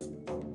you